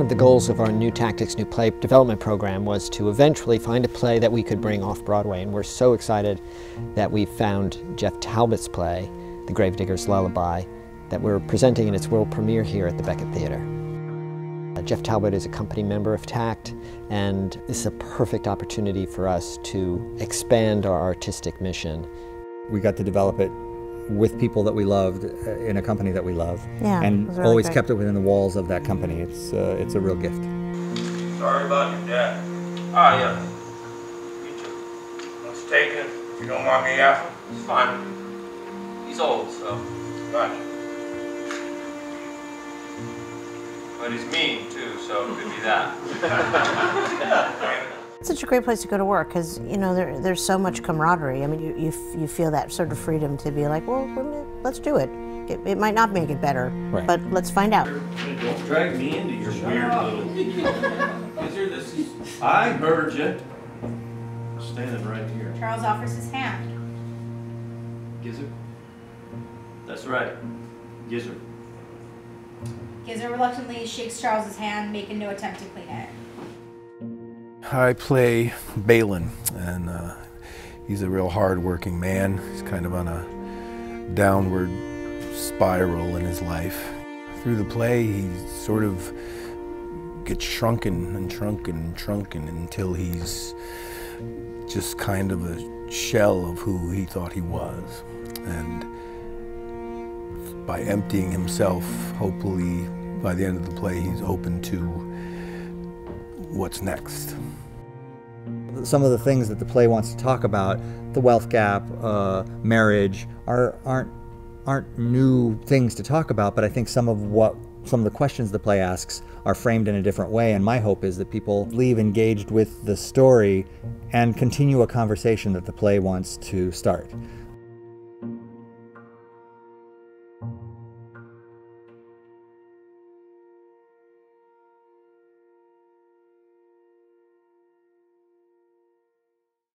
of the goals of our New Tactics, New Play development program was to eventually find a play that we could bring off Broadway. And we're so excited that we found Jeff Talbott's play, The Gravedigger's Lullaby, that we're presenting in its world premiere here at the Beckett Theater. Uh, Jeff Talbott is a company member of TACT, and this is a perfect opportunity for us to expand our artistic mission. We got to develop it with people that we loved uh, in a company that we love, Yeah, and really always great. kept it within the walls of that company. It's uh, it's a real gift. Sorry about your dad. Ah, yeah. Me too. Once taken, you don't want me after? It's fine. He's old, so. Gotcha. But he's mean too, so it could be that. It's such a great place to go to work because you know there, there's so much camaraderie. I mean, you, you you feel that sort of freedom to be like, well, let's do it. It, it might not make it better, Right. but let's find out. Don't drag me into your weird little. Gizzard, this is. I heard you. Standing right here. Charles offers his hand. Gizzard? That's right. Gizzard. Gizzard reluctantly shakes Charles's hand, making no attempt to clean it. I play Balin, and uh, he's a real hard-working man. He's kind of on a downward spiral in his life. Through the play, he sort of gets shrunken and shrunken and shrunken until he's just kind of a shell of who he thought he was. And by emptying himself, hopefully by the end of the play, he's open to what's next. Some of the things that the play wants to talk about, the wealth gap, uh, marriage, are aren't aren't new things to talk about. But I think some of what some of the questions the play asks are framed in a different way. And my hope is that people leave engaged with the story and continue a conversation that the play wants to start.